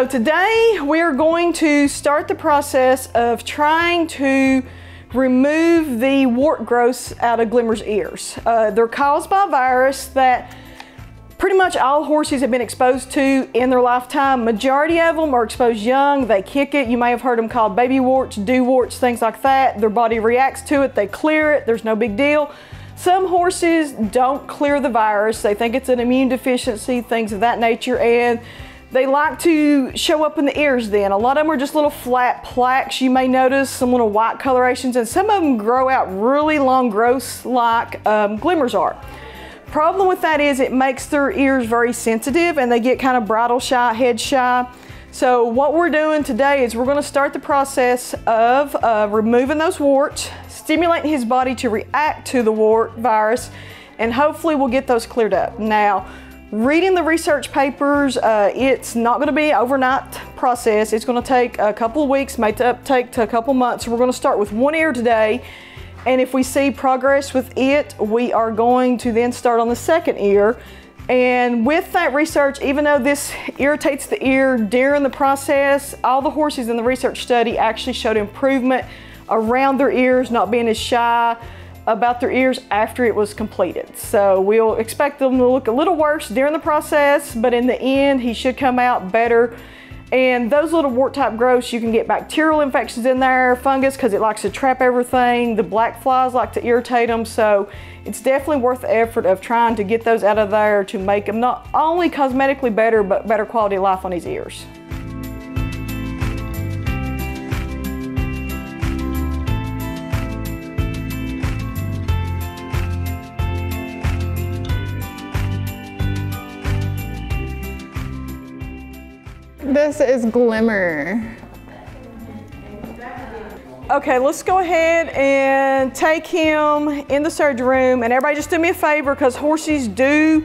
So today we're going to start the process of trying to remove the wart growths out of Glimmer's ears. Uh, they're caused by a virus that pretty much all horses have been exposed to in their lifetime. Majority of them are exposed young, they kick it. You may have heard them called baby warts, dew warts, things like that. Their body reacts to it, they clear it, there's no big deal. Some horses don't clear the virus. They think it's an immune deficiency, things of that nature, and they like to show up in the ears then. A lot of them are just little flat plaques. You may notice some little white colorations, and some of them grow out really long growths like um, Glimmer's are. Problem with that is it makes their ears very sensitive and they get kind of bridle shy, head shy. So what we're doing today is we're gonna start the process of uh, removing those warts, stimulating his body to react to the wart virus, and hopefully we'll get those cleared up. Now, reading the research papers, uh, it's not gonna be overnight process. It's gonna take a couple of weeks, may take to a couple months. We're gonna start with one ear today and if we see progress with it, we are going to then start on the second ear. And with that research, even though this irritates the ear during the process, all the horses in the research study actually showed improvement around their ears, not being as shy about their ears after it was completed. So we'll expect them to look a little worse during the process, but in the end, he should come out better and those little wart type growths, you can get bacterial infections in there, fungus, because it likes to trap everything. The black flies like to irritate them. So it's definitely worth the effort of trying to get those out of there to make them not only cosmetically better, but better quality of life on his ears. This is Glimmer. Okay, let's go ahead and take him in the surgery room. And everybody just do me a favor because horses do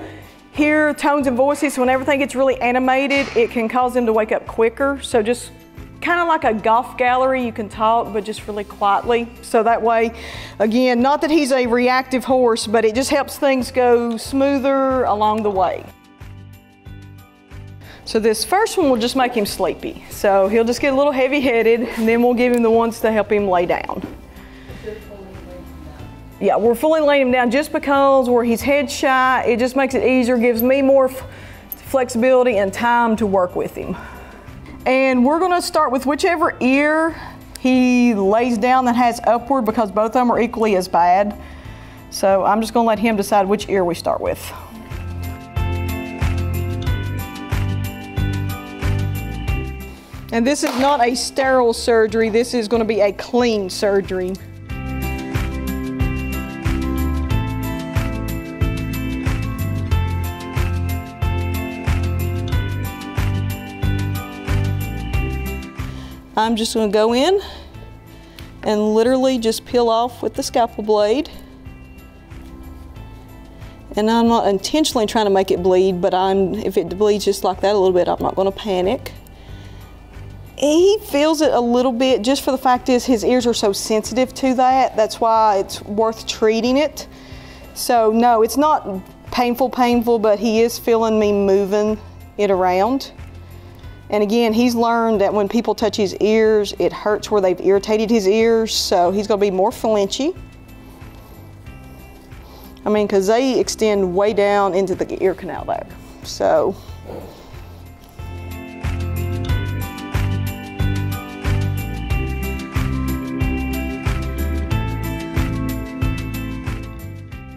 hear tones and voices. So when everything gets really animated, it can cause them to wake up quicker. So just kind of like a golf gallery, you can talk, but just really quietly. So that way, again, not that he's a reactive horse, but it just helps things go smoother along the way. So this first one will just make him sleepy. So he'll just get a little heavy headed and then we'll give him the ones to help him lay down. Yeah, we're fully laying him down just because where he's head shy, it just makes it easier, gives me more flexibility and time to work with him. And we're gonna start with whichever ear he lays down that has upward because both of them are equally as bad. So I'm just gonna let him decide which ear we start with. And this is not a sterile surgery, this is going to be a clean surgery. I'm just going to go in and literally just peel off with the scalpel blade. And I'm not intentionally trying to make it bleed, but I'm if it bleeds just like that a little bit, I'm not going to panic he feels it a little bit just for the fact is his ears are so sensitive to that. That's why it's worth treating it. So no, it's not painful, painful, but he is feeling me moving it around. And again, he's learned that when people touch his ears, it hurts where they've irritated his ears, so he's gonna be more flinchy. I mean, because they extend way down into the ear canal there. So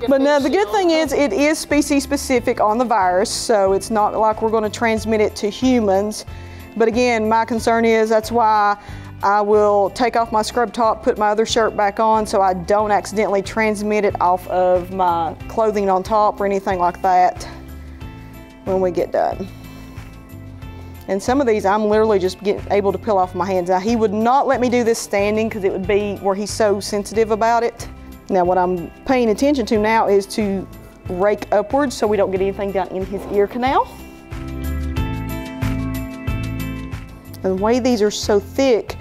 But now the good thing is it is species specific on the virus, so it's not like we're going to transmit it to humans. But again, my concern is that's why I will take off my scrub top, put my other shirt back on so I don't accidentally transmit it off of my clothing on top or anything like that when we get done. And some of these I'm literally just get, able to peel off my hands. Now he would not let me do this standing because it would be where he's so sensitive about it. Now what I'm paying attention to now is to rake upwards so we don't get anything down in his ear canal. And the way these are so thick,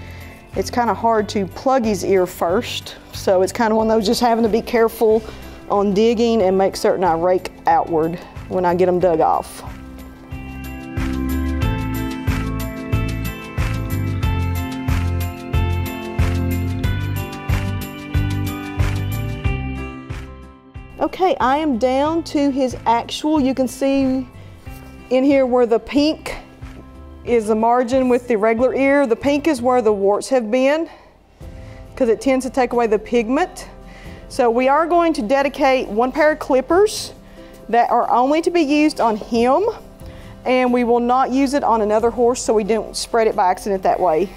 it's kind of hard to plug his ear first. So it's kind of one of those just having to be careful on digging and make certain I rake outward when I get them dug off. Okay, I am down to his actual, you can see in here where the pink is the margin with the regular ear. The pink is where the warts have been because it tends to take away the pigment. So we are going to dedicate one pair of clippers that are only to be used on him and we will not use it on another horse so we don't spread it by accident that way.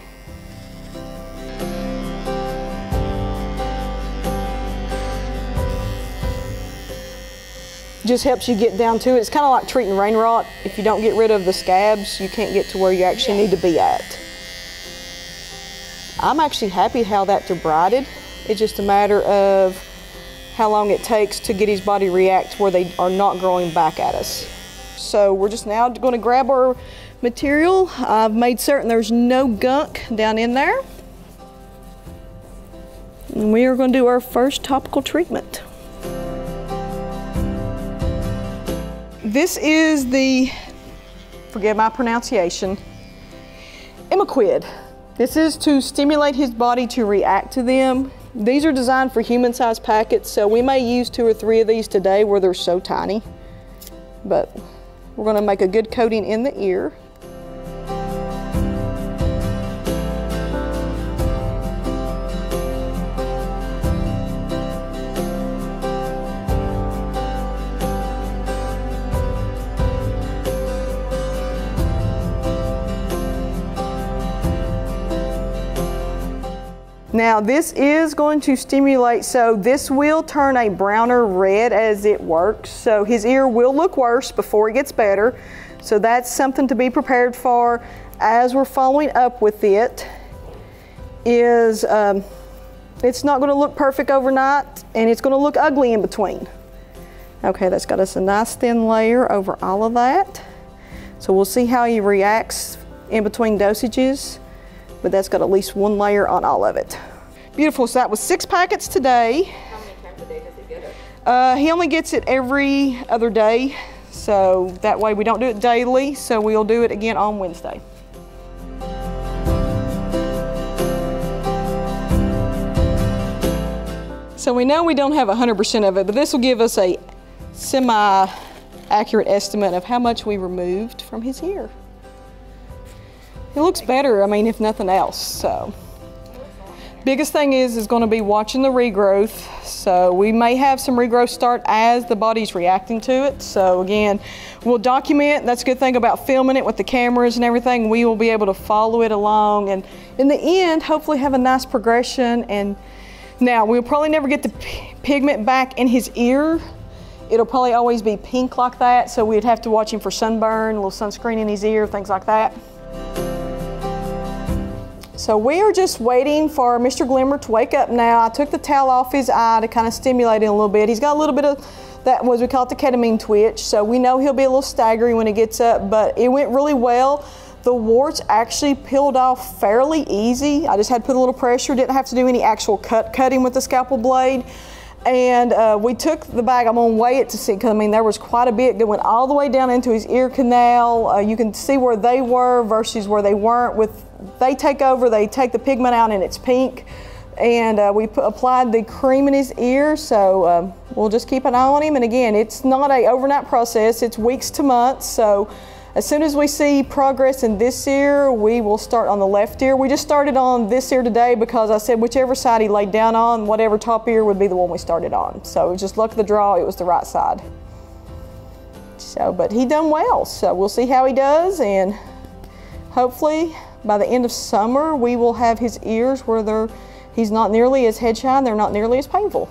Just helps you get down to it. It's kind of like treating rain rot. If you don't get rid of the scabs, you can't get to where you actually need to be at. I'm actually happy how that debrided. It's just a matter of how long it takes to get his body react where they are not growing back at us. So we're just now going to grab our material. I've made certain there's no gunk down in there. And we are going to do our first topical treatment. This is the, forgive my pronunciation, Imiquid. This is to stimulate his body to react to them. These are designed for human sized packets, so we may use two or three of these today where they're so tiny. But we're gonna make a good coating in the ear. Now this is going to stimulate, so this will turn a browner red as it works. So his ear will look worse before it gets better. So that's something to be prepared for as we're following up with it is um, it's not gonna look perfect overnight and it's gonna look ugly in between. Okay, that's got us a nice thin layer over all of that. So we'll see how he reacts in between dosages but that's got at least one layer on all of it. Beautiful, so that was six packets today. How many times a day does he get it? Uh, he only gets it every other day, so that way we don't do it daily, so we'll do it again on Wednesday. So we know we don't have 100% of it, but this will give us a semi-accurate estimate of how much we removed from his ear. It looks better, I mean, if nothing else, so. Biggest thing is, is gonna be watching the regrowth. So we may have some regrowth start as the body's reacting to it. So again, we'll document, that's a good thing about filming it with the cameras and everything. We will be able to follow it along and in the end, hopefully have a nice progression. And now we'll probably never get the pigment back in his ear. It'll probably always be pink like that. So we'd have to watch him for sunburn, a little sunscreen in his ear, things like that. So we are just waiting for Mr. Glimmer to wake up now. I took the towel off his eye to kind of stimulate it a little bit. He's got a little bit of that was we call it the ketamine twitch. So we know he'll be a little staggery when he gets up, but it went really well. The warts actually peeled off fairly easy. I just had to put a little pressure, didn't have to do any actual cut cutting with the scalpel blade. And uh, we took the bag, I'm gonna weigh it to see, because I mean, there was quite a bit going all the way down into his ear canal. Uh, you can see where they were versus where they weren't with they take over, they take the pigment out and it's pink. And uh, we put, applied the cream in his ear, so uh, we'll just keep an eye on him. And again, it's not a overnight process, it's weeks to months. So as soon as we see progress in this ear, we will start on the left ear. We just started on this ear today because I said whichever side he laid down on, whatever top ear would be the one we started on. So just luck of the draw, it was the right side. So, but he done well, so we'll see how he does and hopefully by the end of summer, we will have his ears where they're, he's not nearly as head shy, they're not nearly as painful.